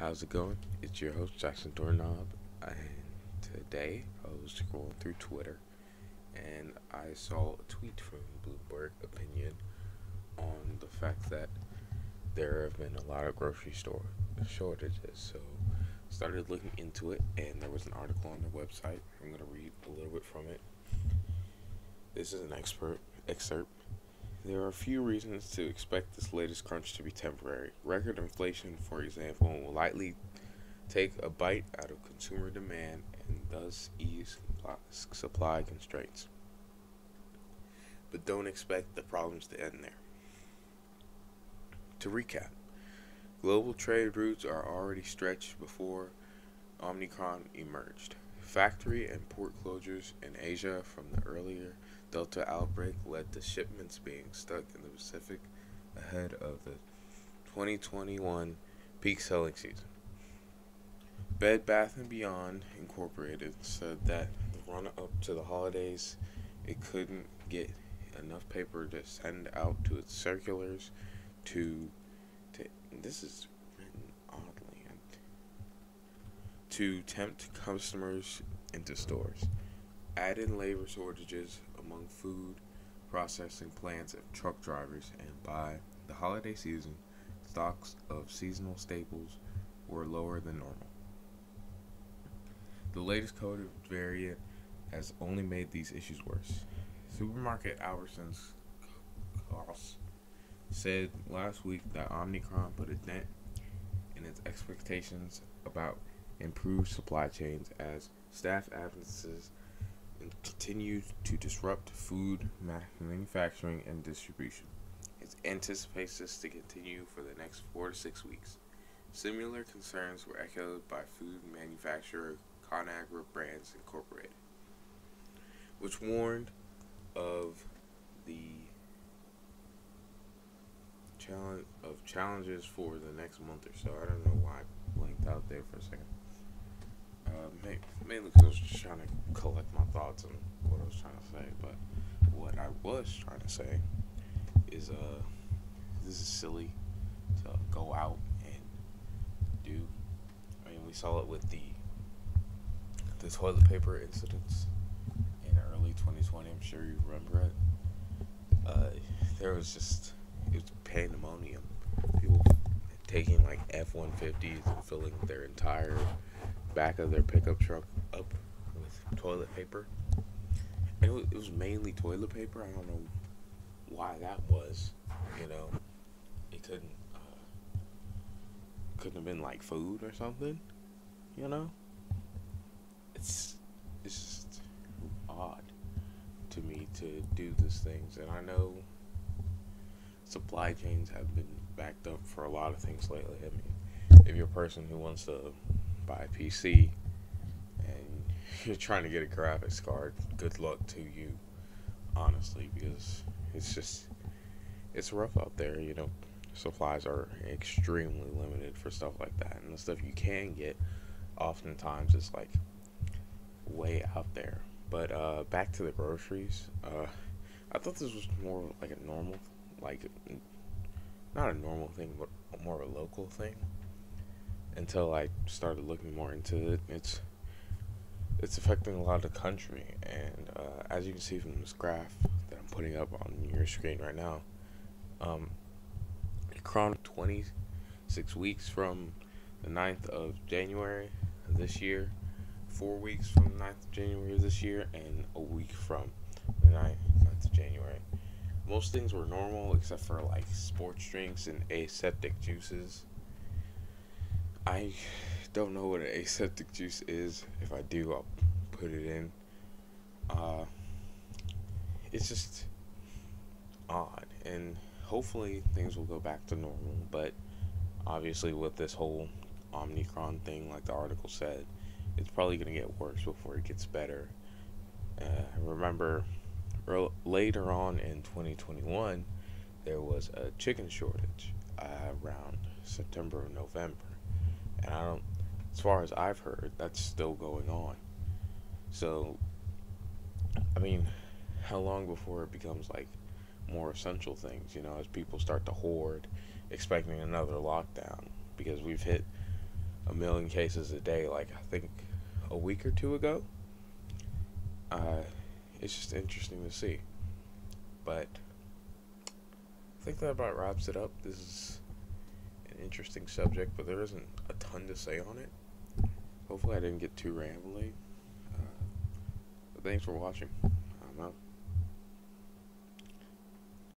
how's it going? It's your host Jaxan Doorknob, and today I was scrolling through Twitter and I saw a tweet from Bloomberg Opinion on the fact that there have been a lot of grocery store shortages. So started looking into it, and there was an article on their website. I'm gonna read a little bit from it. This is an expert excerpt. There are a few reasons to expect this latest crunch to be temporary. Record inflation, for example, will likely take a bite out of consumer demand and thus ease supply constraints. But don't expect the problems to end there. To recap, global trade routes are already stretched before Omicron emerged. Factory and port closures in Asia from the earlier Delta outbreak led to shipments being stuck in the Pacific ahead of the 2021 peak selling season. Bed Bath & Beyond Incorporated said that the run up to the holidays, it couldn't get enough paper to send out to its circulars to, to this is to tempt customers into stores. Add in labor shortages among food processing plants and truck drivers, and by the holiday season, stocks of seasonal staples were lower than normal. The latest COVID variant has only made these issues worse. Supermarket Albertsons said last week that Omicron put a dent in its expectations about improved supply chains as staff absences and continues to disrupt food manufacturing and distribution. It anticipates this to continue for the next four to six weeks. Similar concerns were echoed by food manufacturer ConAgra Brands Incorporated, which warned of the challenge of challenges for the next month or so. I don't know why I blanked out there for a second. Uh, mainly because I was just trying to collect my thoughts on what I was trying to say. But what I was trying to say is, uh, this is silly to go out and do. I mean, we saw it with the the toilet paper incidents in early 2020. I'm sure you remember it. Uh, there was just it was pandemonium. People taking like F-150s and filling their entire back of their pickup truck up with toilet paper. And it was, mainly toilet paper. I don't know why that was. You know, it couldn't uh, couldn't have been like food or something. You know, it's it's just odd to me to do these things, and I know supply chains have been backed up for a lot of things lately. I mean, if you're a person who wants to buy a PC and you're trying to get a graphics card, good luck to you, honestly, because it's just it's rough out there. You know, supplies are extremely limited for stuff like that, and the stuff you can get, oftentimes is like way out there. But uh, back to the groceries. Uh, I thought this was more like a normal, like not a normal thing, but more of a local thing until I started looking more into it. It's it's affecting a lot of the country, and uh, as you can see from this graph that I'm putting up on your screen right now, um, Chron 26 weeks from the 9th of January this year, four weeks from the 9th of January this year, and a week from the 9th, 9th of January. Most things were normal except for like sports drinks and aseptic juices I don't know what an aseptic juice is. If I do, I'll put it in. Uh, it's just odd, and hopefully things will go back to normal. But obviously, with this whole Omicron thing, like the article said, it's probably going to get worse before it gets better. Uh, remember, later on in 2021, there was a chicken shortage uh, around September or November and I don't, as far as I've heard, that's still going on. So, I mean, how long before it becomes like more essential things, you know, as people start to hoard, expecting another lockdown? Because we've hit a million cases a day, like I think a week or two ago. Uh, it's just interesting to see. But I think that about wraps it up. This is interesting subject, but there isn't a ton to say on it. Hopefully, I didn't get too rambling. Uh, thanks for watching. I'm out.